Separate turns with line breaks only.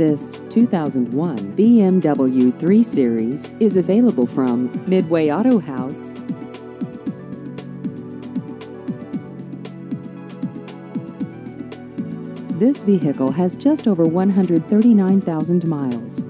This 2001 BMW 3 Series is available from Midway Autohaus. This vehicle has just over 139,000 miles.